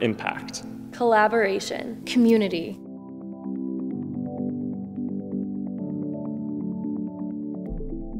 impact, collaboration, community.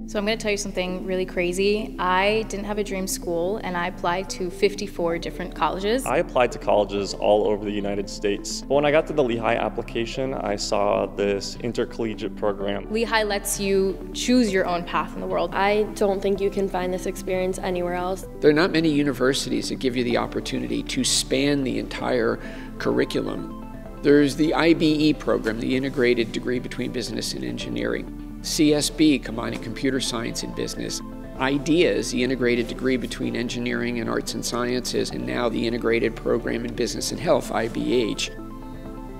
So I'm going to tell you something really crazy. I didn't have a dream school and I applied to 54 different colleges. I applied to colleges all over the United States. But when I got to the Lehigh application, I saw this intercollegiate program. Lehigh lets you choose your own path in the world. I don't think you can find this experience anywhere else. There are not many universities that give you the opportunity to span the entire curriculum. There's the IBE program, the Integrated Degree Between Business and Engineering. CSB, combining computer science and business. IDEAS, the integrated degree between engineering and arts and sciences, and now the integrated program in business and health, IBH.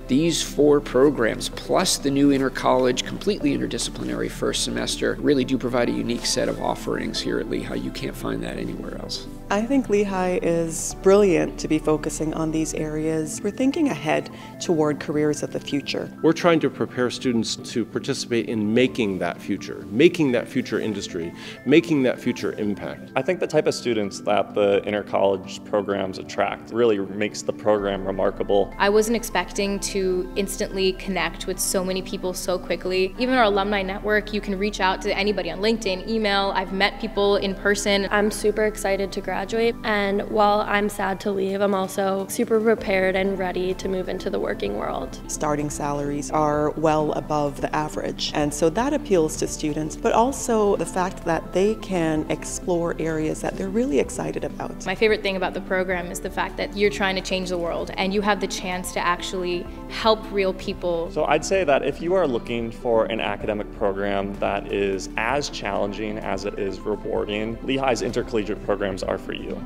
These four programs, plus the new inter-college, completely interdisciplinary first semester, really do provide a unique set of offerings here at Lehigh. You can't find that anywhere else. I think Lehigh is brilliant to be focusing on these areas. We're thinking ahead toward careers of the future. We're trying to prepare students to participate in making that future, making that future industry, making that future impact. I think the type of students that the inter-college programs attract really makes the program remarkable. I wasn't expecting to instantly connect with so many people so quickly. Even our alumni network, you can reach out to anybody on LinkedIn, email. I've met people in person. I'm super excited to graduate graduate. And while I'm sad to leave, I'm also super prepared and ready to move into the working world. Starting salaries are well above the average. And so that appeals to students, but also the fact that they can explore areas that they're really excited about. My favorite thing about the program is the fact that you're trying to change the world and you have the chance to actually help real people. So I'd say that if you are looking for an academic program that is as challenging as it is rewarding, Lehigh's intercollegiate programs are for you.